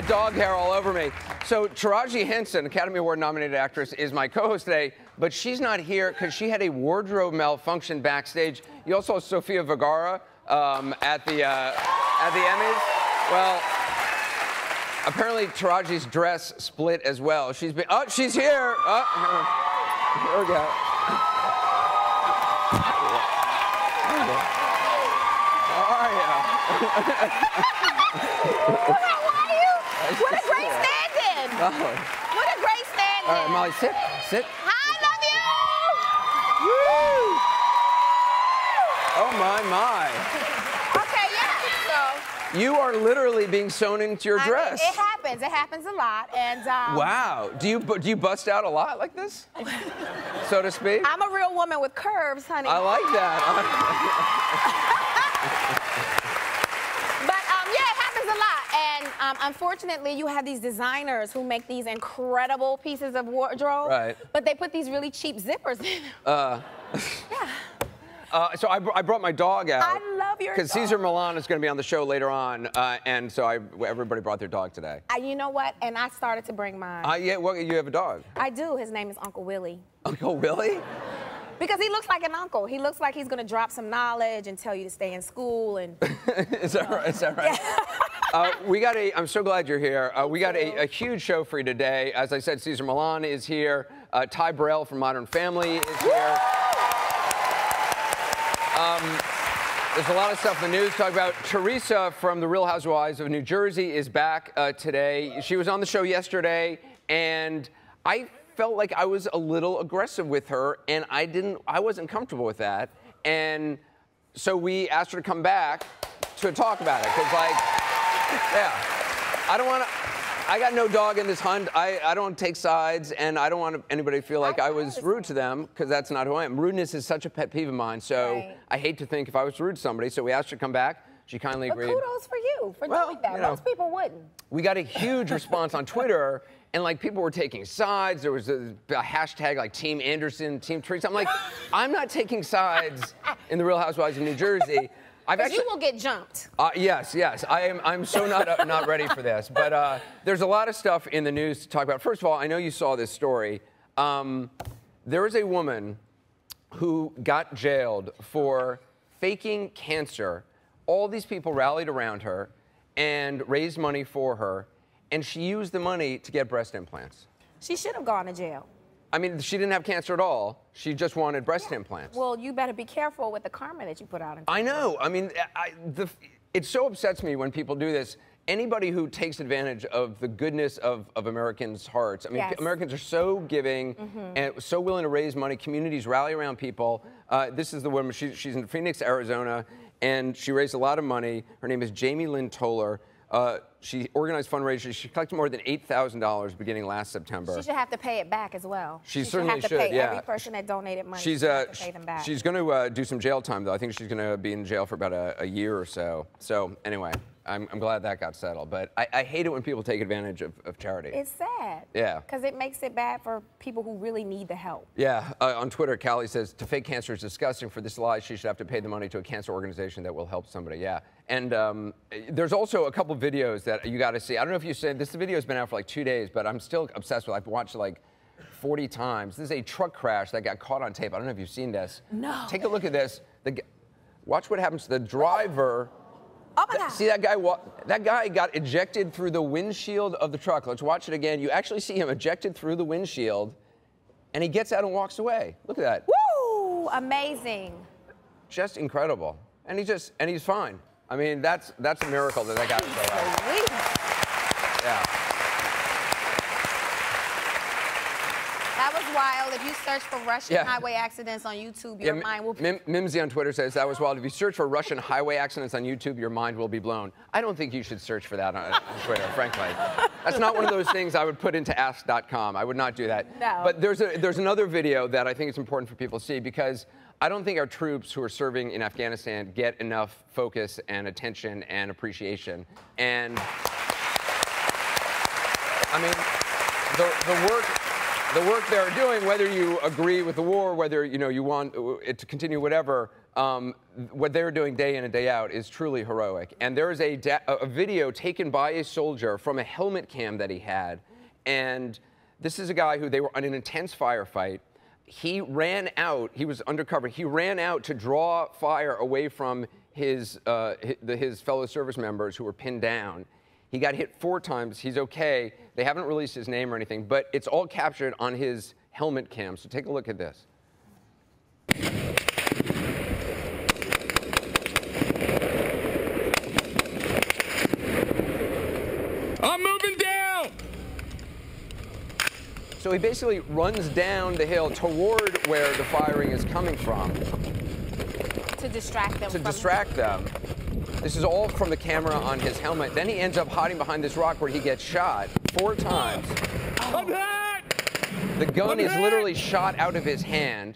got dog hair all over me. So Taraji Henson, Academy Award nominated actress, is my co-host today, but she's not here because she had a wardrobe malfunction backstage. You also saw Sofia Vergara um, at the uh, at the Emmys. Well, apparently Taraji's dress split as well. She's been. Oh, she's here. Oh, here we go. How are you? What a great stand-in. Oh. What a great stand-in. All right, Molly, sit, sit. I love you. Woo! Oh my my! Okay, yeah. So You are literally being sewn into your I- dress. it happens. It happens a lot, and um, Wow. Do you do you bust out a lot like this, so to speak? I'm a real woman with curves, honey. I like that. But um, yeah, it happens a lot. And um, unfortunately, you have these designers who make these incredible pieces of wardrobe. Right. But they put these really cheap zippers in. Uh, yeah. uh, so I, br- I brought my dog out. I love your Because. Cesar Millan is going to be on the show later on, uh, and so I, everybody brought their dog today. I, you know what? And I started to bring mine. Uh, yeah, well, you have a dog. I do. His name is Uncle Willie. Uncle Willie? Because he looks like an uncle. He looks like he's gonna drop some knowledge and tell you to stay in school and is that right? Is that right? Uh, we got a. I'm so glad you're here. Uh, we got a, a huge show for you today. As I said, Cesar Millan is here. Uh, Ty Burrell from Modern Family is here. Um, there's a lot of stuff in the news. Talk about Teresa from The Real Housewives of New Jersey is back uh, today. She was on the show yesterday, and I felt like I was a little aggressive with her, and I didn't. I wasn't comfortable with that, and so we asked her to come back to talk about it because, like, yeah, I don't want to. I got no dog in this hunt. I, I don't take sides, and I don't want anybody to feel like I was rude to them because that's not who I am. Rudeness is such a pet peeve of mine, so Right. I hate to think if I was rude to somebody. So we asked her to come back. She kindly agreed. But kudos for you for Well, doing that. you know. Most people wouldn't. We got a huge response on Twitter, and like people were taking sides. There was a, a hashtag like Team Anderson, Team Teresa. I'm like, I'm not taking sides in the Real Housewives of New Jersey. Actually. you will get jumped. Uh, yes, yes. I am. I'm so not uh, not ready for this. But uh, there's a lot of stuff in the news to talk about. First of all, I know you saw this story. Um, there is a woman who got jailed for faking cancer. All these people rallied around her and raised money for her, and she used the money to get breast implants. She should have gone to jail. I mean, she didn't have cancer at all. She just wanted breast implants. Well, you better be careful with the karma that you put out. In I know. I mean, I, the, it so upsets me when people do this. Anybody who takes advantage of the goodness of, of Americans' hearts. I mean, Yes. Americans are so giving and so willing to raise money. Communities rally around people. Uh, this is the woman. She, she's in Phoenix, Arizona, and she raised a lot of money. Her name is Jamie Lynn Toller. Uh, she organized fundraisers. She collected more than eight thousand dollars beginning last September. She should have to pay it back as well. She should certainly have to should, pay yeah. every person that donated money. She's should uh, have to pay them back. she's going to uh, do some jail time though. I think she's going to be in jail for about a, a year or so. So anyway, I'm, I'm glad that got settled. But I, I hate it when people take advantage of, of charity. It's sad. Yeah. Because it makes it bad for people who really need the help. yeah, uh, on Twitter, Callie says to fake cancer is disgusting. For this lie, she should have to pay the money to a cancer organization that will help somebody. Yeah, and um, there's also a couple videos that you got to see. I don't know if you said this video's been out for like two days, but I'm still obsessed with. it. I've watched it like 40 times. This is a truck crash that got caught on tape. I don't know if you've seen this. No. Take a look at this. The, watch what happens to the driver. Oh my God. See that guy? wa- That guy got ejected through the windshield of the truck. Let's watch it again. You actually see him ejected through the windshield, and he gets out and walks away. Look at that. Woo! Amazing. Just incredible. And he just and he's fine. I mean, that's that's a miracle that that guy was alive. Sweet. Yeah. That was wild. If you search for Russian Yeah. highway accidents on YouTube, your Yeah, mind will. Mim- Mimsy on Twitter says that was wild. If you search for Russian highway accidents on YouTube, your mind will be blown. I don't think you should search for that on, on Twitter, frankly. That's not one of those things I would put into ask.com. I would not do that. No. But there's a, there's another video that I think is important for people to see because I don't think our troops who are serving in Afghanistan get enough focus and attention and appreciation. And I mean, the, the work the work they're doing, whether you agree with the war, whether you know you want it to continue, whatever, um, what they're doing day in and day out is truly heroic. And there is a, a video taken by a soldier from a helmet cam that he had. And this is a guy who they were on an intense firefight. He ran out, he was undercover, he ran out to draw fire away from his, uh, hi- his fellow service members who were pinned down. He got hit four times. He's okay. They haven't released his name or anything, but it's all captured on his helmet cam. So take a look at this. I'm moving down. So he basically runs down the hill toward where the firing is coming from To distract them to from distract them. This is all from the camera on his helmet. Then he ends up hiding behind this rock where he gets shot four times. I'm hit. The gun is Okay. literally shot out of his hand.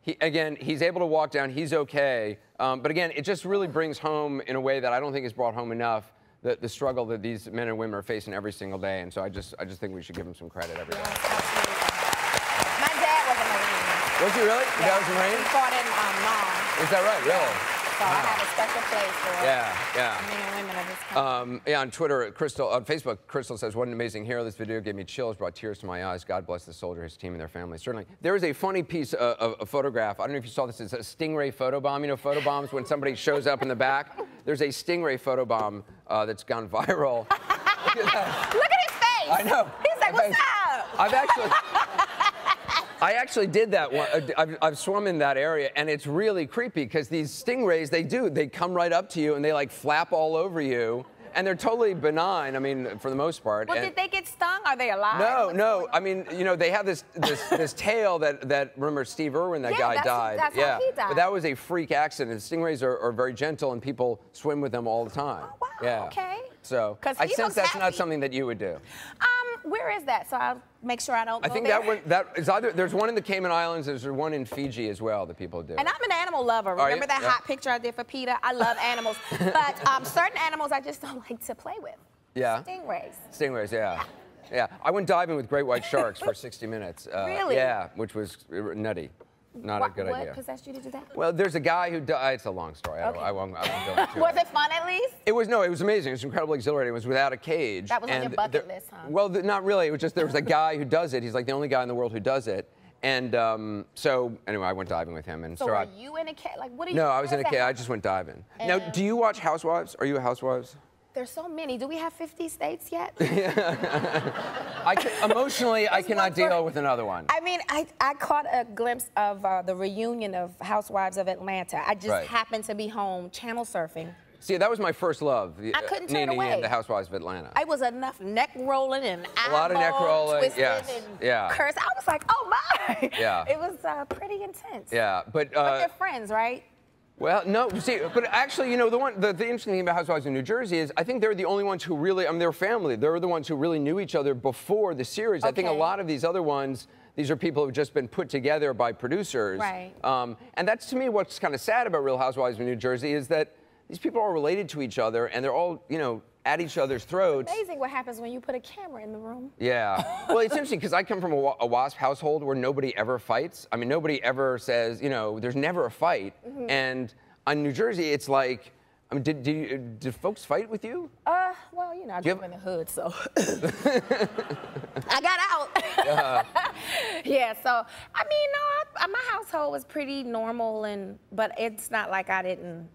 He, again, he's able to walk down. He's okay. Um, but again, it just really brings home in a way that I don't think is brought home enough the, the struggle that these men and women are facing every single day. And so I just, I just think we should give them some credit every day. Yes. My dad was a Marine. Was he really? Your dad was a Marine? He fought in um, Is that right? Really? So I have a special place for Yeah, yeah. men and women of this country. Um, yeah, on Twitter, Crystal, on Facebook, Crystal says, "What an amazing hero! This video gave me chills, brought tears to my eyes. God bless the soldier, his team, and their family." Certainly, there is a funny piece of, of, of photograph. I don't know if you saw this. It's a stingray photobomb. You know, photobombs when somebody shows up in the back. There's a stingray photobomb uh, that's gone viral. Look at that. Look at his face. I know. He's like, I've what's act- up? I've actually. I actually did that one. uh, I've, I've swum in that area, and it's really creepy because these stingrays, they do, they come right up to you and they like flap all over you, and they're totally benign. I mean, for the most part. Well, and- did they get stung? Are they alive? no, What's no. I mean, you know, they have this this this tail that that remember Steve Irwin, that Yeah, guy that's- died. that's how yeah, he died. but that was a freak accident. Stingrays are, are very gentle, and people swim with them all the time. Oh, wow, Yeah. okay. So 'Cause I sense that's not something that you would do. Um, where is that? So I'll make sure I don't I think there. that one that is either there's one in the Cayman Islands, there's one in Fiji as well that people do. And I'm an animal lover. Remember that Yeah. hot picture I did for Peter? I love animals. but um, certain animals I just don't like to play with. Yeah. Stingrays. Stingrays, yeah. Yeah, I went diving with great white sharks for 60 minutes. Uh, Really? Yeah, which was nutty. Not what, a good what idea. What possessed you to do that? Well, there's a guy who died. It's a long story. Okay. I won't, I won't go into Was it. fun at least? It was no, it was amazing. It was incredibly exhilarating. It was without a cage. That was on your bucket there- list, huh? Well, th- not really. It was just there was a guy who does it. He's like the only guy in the world who does it. And um, so anyway, I went diving with him. And So so were I, you in a cage? Like, what are you? no, I was in a cage. I just went diving. now, do you watch Housewives? Are you a Housewives? There's so many. Do we have 50 states yet? I can, emotionally, I cannot for- deal with another one. I mean, I, I caught a glimpse of uh, the reunion of Housewives of Atlanta. I just Right. happened to be home channel surfing. See, that was my first love. I couldn't turn Nene away. and the Housewives of Atlanta. I was enough neck rolling and A lot of neck rolling, yes, and yeah. curse. I was like, oh my. Yeah. It was uh, pretty intense. yeah, but, But uh, they're friends, right? Well, no. See, but actually, you know, the one, the, the interesting thing about Housewives of New Jersey is, I think they're the only ones who really, I mean, they're family. They're the ones who really knew each other before the series. I think a lot of these other ones, these are people who've just been put together by producers. Right. Um, and that's to me what's kind of sad about Real Housewives of New Jersey is that these people are related to each other and they're all, you know, at each other's throats. Amazing what happens when you put a camera in the room. Yeah. Well, it's interesting because I come from a, a WASP household where nobody ever fights. I mean, nobody ever says, you know, there's never a fight. Mm-hmm. And on New Jersey, it's like, I mean, did, did, you, did folks fight with you? Uh, well, you know, I grew up in the hood, so I got out. yeah, so I mean, no, I, my household was pretty normal, and but it's not like I didn't,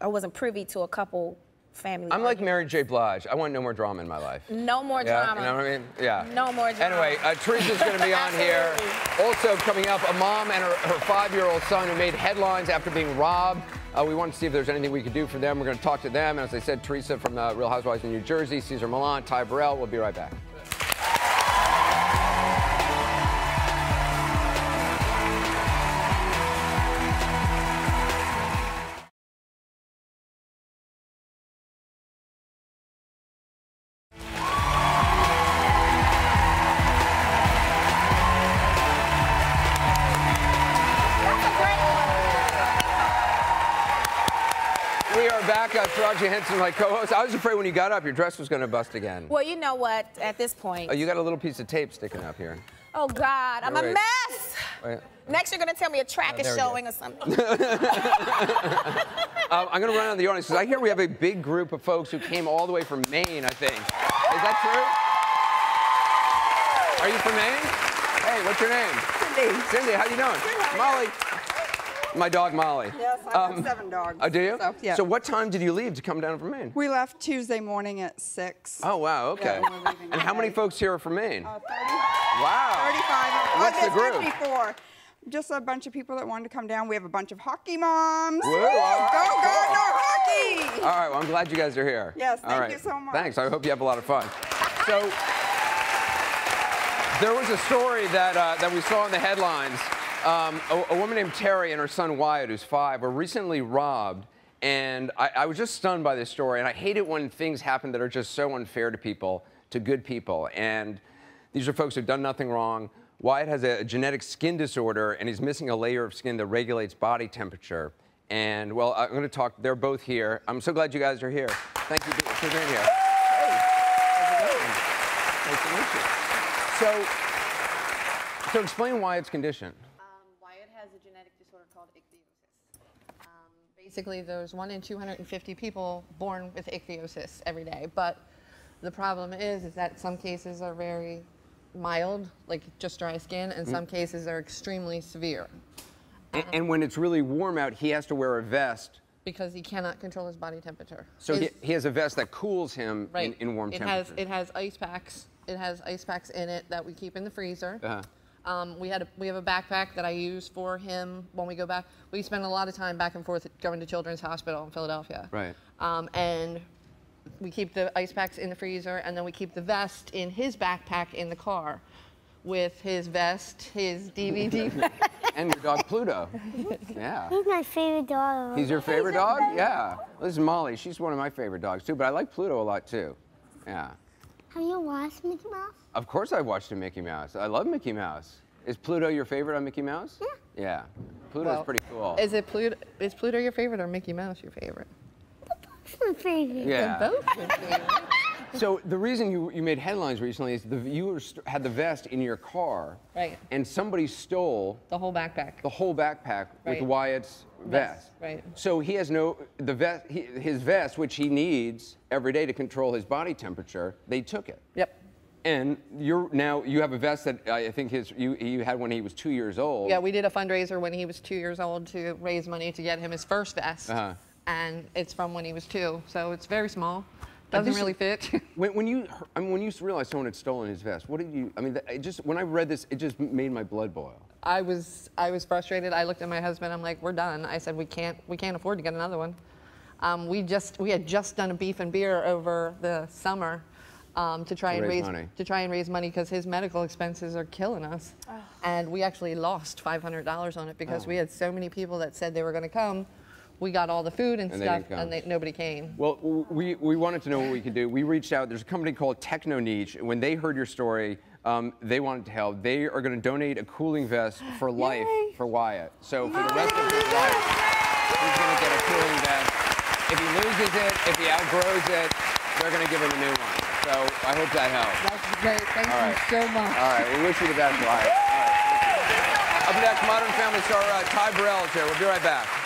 I wasn't privy to a couple family. I'm like. Mary J. Blige. I want no more drama in my life. No more Yeah, drama. you know what I mean? Yeah. No more drama. Anyway, uh, Teresa's going to be on here. Also coming up, a mom and her, her five-year-old son who made headlines after being robbed. Uh, we want to see if there's anything we could do for them. We're going to talk to them. And as I said, Teresa from the Real Housewives of New Jersey, Cesar Millan, Ty Burrell. We'll be right back. Taraji Henson, my co-host. I was afraid when you got up, your dress was going to bust again. Well, you know what? At this point, Oh, you got a little piece of tape sticking up here. oh God, I'm a Wait. mess. Wait. Next, you're gonna tell me a track there is we go. showing or something. Um, I'm going to run out of the audience because I hear we have a big group of folks who came all the way from Maine, I think. Is that true? Are you from Maine? Hey, what's your name? Cindy. Cindy, how you doing? how Molly. My dog Molly. Yes, I have Um, seven dogs. Oh, do you? So, yeah. So what time did you leave to come down from Maine? we left Tuesday morning at 6. Oh, wow, okay. Yeah, and how many folks here are from Maine? Uh, 30, wow. 35. What's oh, the group? 54. Just a bunch of people that wanted to come down. We have a bunch of hockey moms. Woo, all right, Go, go, cool. no hockey! All right, well, I'm glad you guys are here. Yes, thank right. you so much. Thanks. I hope you have a lot of fun. So, there was a story that, uh, that we saw in the headlines. Um, a, a woman named Terry and her son Wyatt, who's five, were recently robbed. And I, I was just stunned by this story. And I hate it when things happen that are just so unfair to people, to good people. And these are folks who've done nothing wrong. Wyatt has a genetic skin disorder, and he's missing a layer of skin that regulates body temperature. And well, I'm going to talk. They're both here. I'm so glad you guys are here. Thank you for being here. Hey, how's it going? Nice to meet you. So, so explain Wyatt's condition. Um, Wyatt has a genetic disorder called ichthyosis. Um, basically, there's one in 250 people born with ichthyosis every day. But the problem is, is that some cases are very mild, like just dry skin, and Mm. some cases are extremely severe A- And, when it's really warm out, he has to wear a vest. because he cannot control his body temperature. So he, he has a vest that cools him right. in, in warm it temperatures. has it has ice packs. It has ice packs in it that we keep in the freezer. Uh-huh. Um, we had a, we have a backpack that I use for him when we go back. We spend a lot of time back and forth going to Children's Hospital in Philadelphia. Right. Um, and we keep the ice packs in the freezer, and then we keep the vest in his backpack in the car, with his vest, his DVD. and your dog Pluto. Yeah. He's my favorite dog. He's your favorite dog? Yeah. This is Molly. She's one of my favorite dogs too, but I like Pluto a lot too. Yeah. Have you watched Mickey Mouse? Of course I've watched a Mickey Mouse. I love Mickey Mouse. Is Pluto your favorite on Mickey Mouse? Yeah. Yeah. Pluto's Well, pretty cool. Is it Pluto? Is Pluto your favorite or Mickey Mouse your favorite? He's my favorite. yeah. Both your favorite. So the reason you, you made headlines recently is the you st- had the vest in your car, Right. And somebody stole The whole backpack. the whole backpack with Wyatt's vest. right. So he has no the vest he, his vest which he needs every day to control his body temperature. They took it. Yep. And you're now you have a vest that I think his you you had when he was two years old. Yeah, we did a fundraiser when he was two years old to raise money to get him his first vest. Uh-huh. And it's from when he was two, so it's very small. Doesn't this- really fit. When, when you, heard- I mean, when you realized someone had stolen his vest, what did you? I mean, it just when I read this, it just made my blood boil. I was I was frustrated. I looked at my husband. I'm like, we're done. I said we can't we can't afford to get another one. Um, we just we had just done a beef and beer over the summer um, to try To and raise raise money. to try and raise money because his medical expenses are killing us. And we actually lost $500 on it because Oh. we had so many people that said they were going to come. We got all the food and, And stuff, didn't and they, nobody came. Well, we, we wanted to know what we could do. We reached out. There's a company called Techno Niche. When they heard your story, um, they wanted to help. They are going to donate a cooling vest for life Yay. for Wyatt. So for the rest of his life, he's going to get a cooling vest. If he loses it, if he outgrows it, they're going to give him a new one. So I hope that helps. That's great. Thank All you right. so much. All right, we wish you the best, Wyatt. All right. Up next, Modern Family star uh, Ty Burrell is here. We'll be right back.